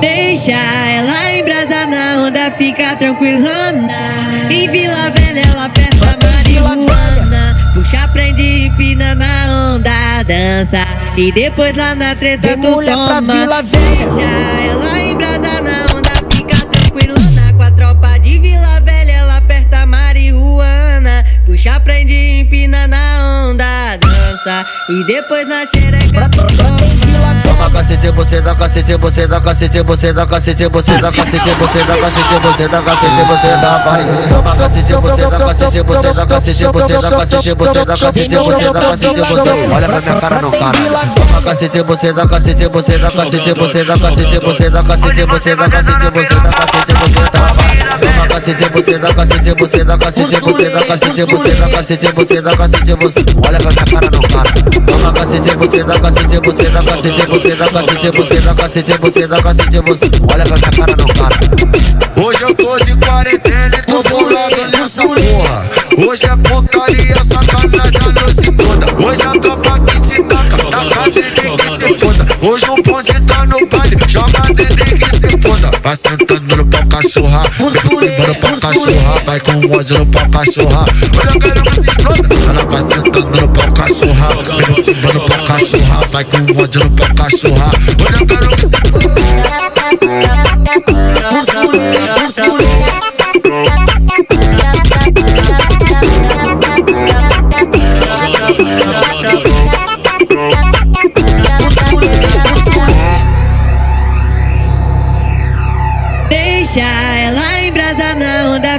Deixa ela embrasar na onda, fica tranquilona. Em Vila Velha ela aperta marihuana. Puxa, prende, empina na onda, dança. E depois lá na treta tu toma. Vila. Deixa ela embrasar na onda, fica tranquilona. Com a tropa de Vila Velha ela aperta marihuana. Puxa, prende, empina na onda, dança. E depois na xereca tu toma. Toma cacete, você dá cacete, você dá cacete, você dá cacete, você dá cacete, você dá cacete, você dá cacete, você dá vai. Toma cacete, você dá cacete, você dá cacete, você dá cacete, você dá cacete, você dá cacete, você olha pra minha cara não cara. Toma cacete, você dá cacete, você dá cacete, você dá cacete, você dá cacete, você dá cacete, você dá cacete, você dá vai. Toma cacete, você dá cacete, você dá cacete, você dá cacete, você dá cacete, você dá cacete, você olha pra minha cara não cara. Toma cacete, você dá cacete, você dá cacete, você dá cacete, você dá cacete, você dá cacete, você olha pra minha cara não cara. Hoje eu tô de quarentena e tô bolado nessa porra. Hoje é putaria, sacanagem a noite toda. Hoje a tropa que te taca, taca dedê que se foda. Hoje o bonde tá no baile, joga foda. Vai sentando no pau cachorra, vem cima no pau cachorra. Vai com ódio no pau cachorra. Olha a caramba se explota. Ela vai sentando no pau cachorra, vem cima no pau cachorra. Vai com ódio no pau cachorra. Olha a caramba se explota.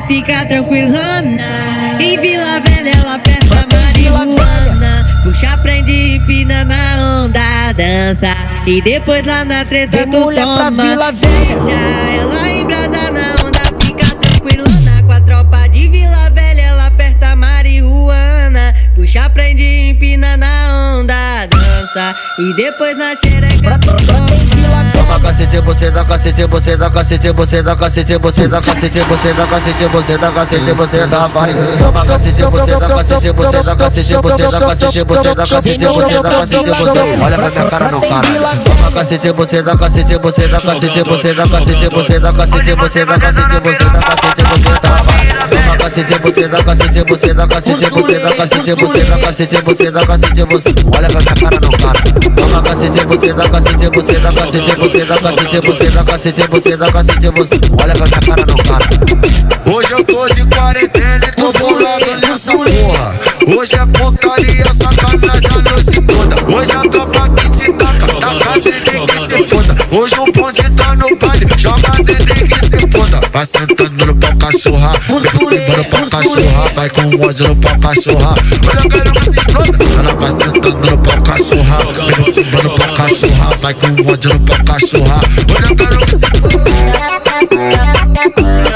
Fica tranquilona. Em Vila Velha ela aperta marihuana. Puxa, prende, empina na onda, dança. E depois lá na treta Vem tu toma. Vila Velha. Deixa ela embrasar na onda, fica tranquilona. Com a tropa de Vila Velha ela aperta marihuana. Puxa, prende, empina na onda, dança. E depois na xereca tu toma. Toma cacete, você dá cacete, você dá cacete, você dá cacete, você dá cacete, você dá cacete, você dá cacete, você dá vai. Toma cacete, você dá cacete, você dá cacete, você dá cacete, você dá cacete, você dá cacete, você olha pra minha cara não cara. Toma cacete, você dá cacete, você dá cacete, você dá cacete, você dá cacete, você dá cacete, você dá cacete, você dá vai. Cacete, você dá cacete, você dá cacete, você dá cacete, você dá cacete, você dá cacete, você olha pra minha cara não cara. Toma cacete, você dá cacete, você dá cacete, você dá cacete, você dá cacete, você dá cacete, você olha pra minha cara não cara. Hoje eu tô de quarentena e tô bolado nessa porra. Hoje é putaria, sacanagem a noite toda. Hoje a tropa que te taca, taca dedê que se Vai sentando no pau cachorra, cima no pau cachorra. Vai com ódio no pau cachorra. Olha a caramba se explota. Ela vai sentando no pau cachorra, cima no pau cachorra. Vai com ódio no pau cachorra. Olha a se explota. Música